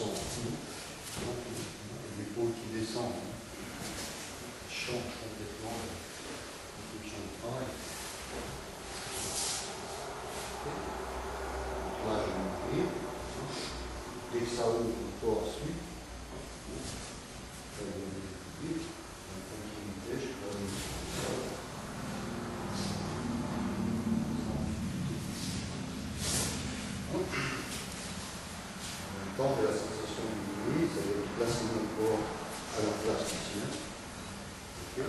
Son. L'épaule qui descend. hein. Change complètement. Le champ de travail. Là, je vais ouvrir. Dès ça ouvre, le corps suit. de l'association du ministre et le placement pour à la place ici. Okay.